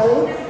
Paulo